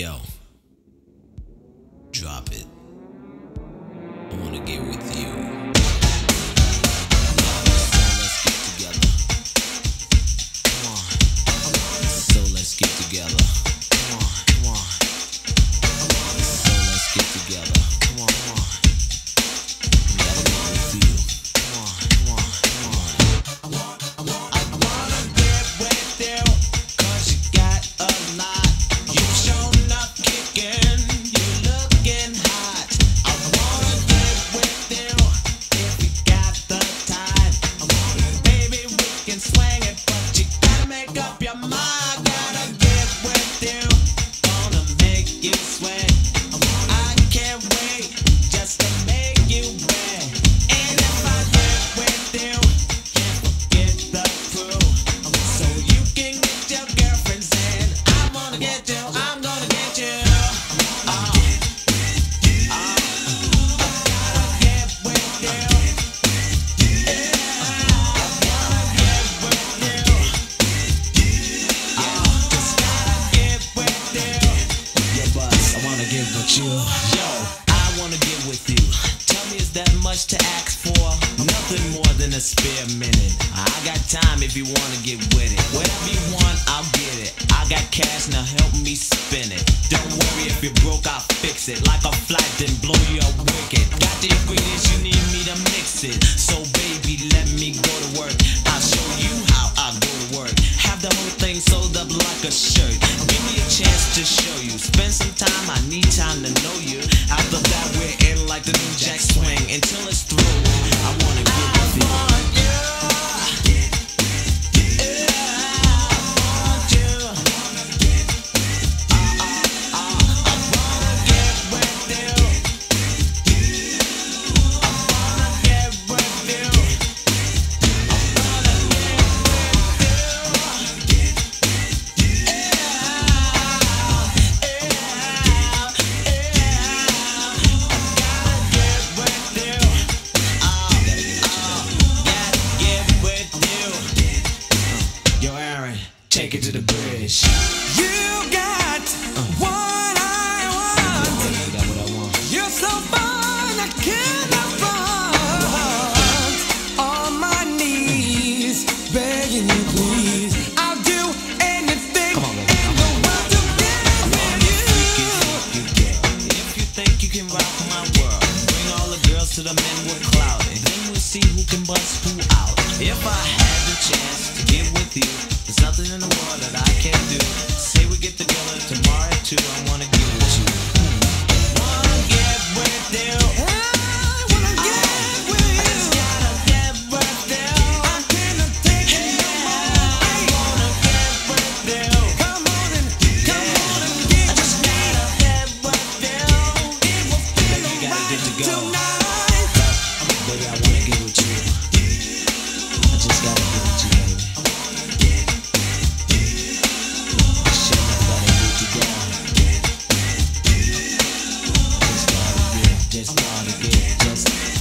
Yo, much to ask for? Nothing more than a spare minute. I got time if you wanna get with it. Whatever you want, I'll get it. I got cash, now help me spin it. Don't worry if you're broke, I'll fix it. Like a flight, then blow you up wicked. Got the ingredients you need me to mix it. So baby, let me go to work. I'll show you how I go to work. Have the whole thing sewed up like a shirt. Give me a chance to show you. Spend some time, I need time to know you. After that, we're like the new jack swing until it's through. Take it to the bridge. You got uh. what I want. You got what I want. You're so fine, I can't afford. On my knees, begging you please. I'll do anything on, in the world to get with you. you get. If you think you can rock my world, bring all the girls to the men with clout. Then we'll see who can bust who out. If I had the chance to get with you nothing in the world that I can't do. wanna get Just